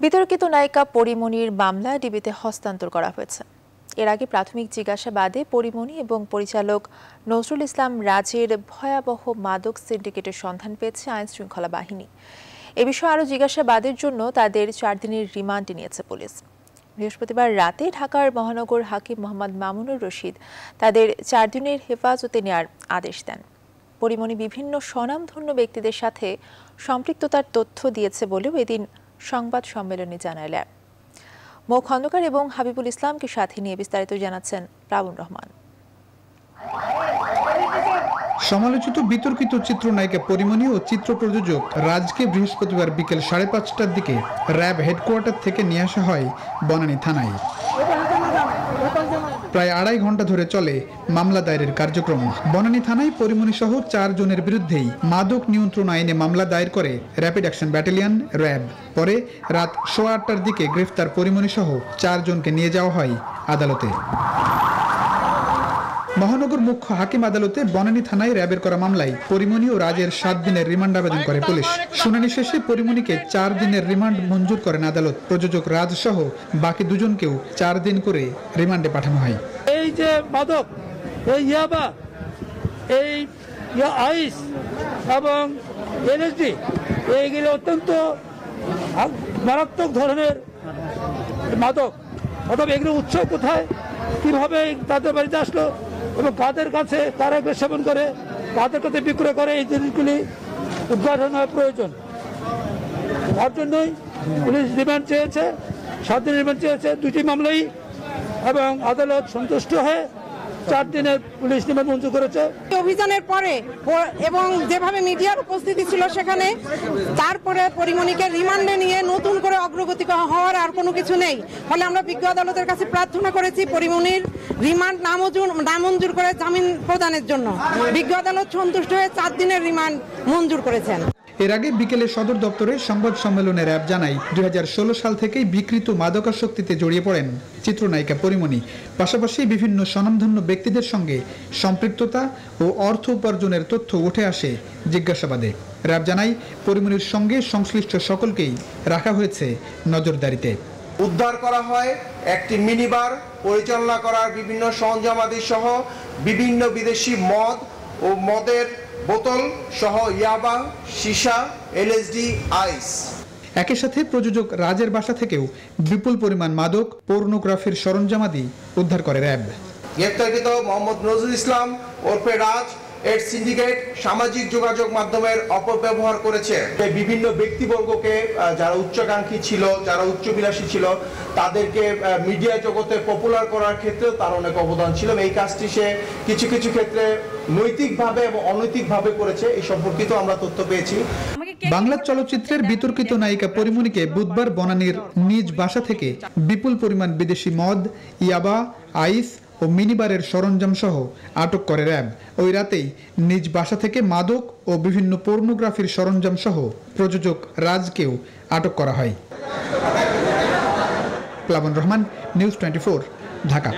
বিতর্কিত নায়িকা পরিমণির মামলা ডিবিতে হস্তান্তর করা হয়েছে। এর আগে প্রাথমিক জিজ্ঞাসাবাদে পরিমণি এবং পরিচালক নজরুল ইসলাম রাজের ভয়াবহ মাদক সিন্ডিকেটের সন্ধান পেয়েছে আইন শৃঙ্খলা বাহিনী। এ বিষয়ে আরও জিজ্ঞাসাবাদের জন্য তাদের চার দিনের রিমান্ডে নিয়েছে পুলিশ। বৃহস্পতিবার রাতে ঢাকার মহানগর হাকিম মোহাম্মদ মামুনুর রশিদ তাদের চার দিনের হেফাজতে নেওয়ার আদেশ দেন। পরিমণি বিভিন্ন স্বনামধন্য ব্যক্তিদের সাথে সম্পৃক্ততার তথ্য দিয়েছে বলেও এদিন সংবাদ সম্মেলনে জানায় মো খন্দকার এবং হাবিবুল ইসলামকে সাথে নিয়ে বিস্তারিত জানাচ্ছেন প্লাবন রহমান। সমালোচিত বিতর্কিত চিত্রনায়িকা পরিমণি ও চিত্র প্রযোজক রাজকে বৃহস্পতিবার বিকেল সাড়ে পাঁচটার দিকে র্যাব হেডকোয়ার্টার থেকে নিয়ে আসা হয় বনানী থানায়। প্রায় আড়াই ঘণ্টা ধরে চলে মামলা দায়েরের কার্যক্রম। বনানী থানায় পরিমণি সহ চারজনের বিরুদ্ধেই মাদক নিয়ন্ত্রণ আইনে মামলা দায়ের করে র্যাপিড অ্যাকশন ব্যাটালিয়ন, র্যাব। পরে রাত সোয়া আটটার দিকে গ্রেফতার পরিমণি সহ চারজনকে নিয়ে যাওয়া হয় আদালতে। মহানগর মুখ্য হাকিম আদালতে বনানী থানায় র্যাবের করা মামলায় পরিমণি ও রাজের সাত দিনের রিমান্ড আবেদন করে পুলিশ। শুনানি শেষে পরিমণিকে চার দিনের রিমান্ড মঞ্জুর করেন আদালত। প্রযোজক রাজ সহ বাকি দুজনকেও চার দিন করে রিমান্ডে পাঠানো হয়। এই যে মাদক, এই ইয়াবা, এই আইস এবং এলএসডি এইগুলো অত্যন্ত মারাত্মক ধরনের মাদক। অথবা এগুলো উৎস কোথায়? কীভাবে তাদের বাড়িতে আসলো? এবং কাদের কাছে তারা এগুলো সেবন করে কাদের কাছে বিক্রয় করে এই জিনিসগুলি উদ্ঘাটন হওয়া প্রয়োজন। তার জন্যই পুলিশ রিমান্ড চেয়েছে, সাত দিন রিমান্ড চেয়েছে, দুটি মামলাই এবং আদালত সন্তুষ্ট হয়ে চার দিনের পুলিশ রিমান্ড মঞ্জুর করেছে। অভিযানের পরে এবং যেভাবে মিডিয়ার উপস্থিতি ছিল সেখানে, তারপরে পরিমণিকে রিমান্ডে নিয়ে নতুন করে অগ্রগতি হওয়ার আর কোনো কিছু নেই। ফলে আমরা বিজ্ঞ আদালতের কাছে প্রার্থনা করেছি পরিমণির রিমান্ড নামঞ্জুর নামঞ্জুর করে জামিন প্রদানের জন্য। বিজ্ঞ আদালত সন্তুষ্ট হয়ে চার দিনের রিমান্ড মঞ্জুর করেছেন। এর আগে বিকেলে সদর দপ্তরে সংবাদ সম্মেলনে র্যাব জানায় দুই সাল থেকেই বিকৃত মাদকাসক্তিতে জড়িয়ে পড়েন চিত্রনায়িকা পরিমণি। পাশাপাশি বিভিন্ন স্বনামধন্য ব্যক্তিদের সঙ্গে সম্পৃক্ততা ও অর্থ উপার্জনের তথ্য উঠে আসে জিজ্ঞাসাবাদে। র্যাব জানায় পরিমণির সঙ্গে সংশ্লিষ্ট সকলকেই রাখা হয়েছে নজরদারিতে। উদ্ধার করা হয় একটি মিনিবার, পরিচালনা করার বিভিন্ন সরঞ্জামাদি সহ বিভিন্ন বিদেশি মদ ও মদের বোতল সহ ইয়াবা সীসা এলএসডি আইস। একই সাথে প্রযোজক রাজের বাসা থেকেও বিপুল পরিমাণ মাদক পর্নোগ্রাফির সরঞ্জামাদি উদ্ধার করে র্যাব। গ্রেপ্তারকৃত মোহাম্মদ নজরুল ইসলাম ওরফে রাজ এর সিন্ডিকেট সামাজিক যোগাযোগ মাধ্যমের অপব্যবহার করেছে। বিভিন্ন ব্যক্তিবর্গকে যারা উচ্চাকাঙ্ক্ষী ছিল যারা উচ্চবিলাসী ছিল তাদেরকে মিডিয়া জগতে পপুলার করার ক্ষেত্রেও তার অনেক অবদান ছিল। এই কাজটি সে কিছু কিছু ক্ষেত্রে নৈতিকভাবে এবং অনৈতিকভাবে করেছে এই সম্পর্কিত আমরা তথ্য পেয়েছি। বাংলা চলচ্চিত্রের বিতর্কিত নায়িকা পরিমণিকে বুধবার বনানীর নিজ বাসা থেকে বিপুল পরিমাণ বিদেশি মদ ইয়াবা আইস ও মিনিবারের সরঞ্জামসহ আটক করে র্যাব। ওই রাতেই নিজ বাসা থেকে মাদক ও বিভিন্ন পর্নোগ্রাফির সরঞ্জাম সহ প্রযোজক রাজকেও আটক করা হয়। প্লাবন রহমান, নিউজ টোয়েন্টি ঢাকা।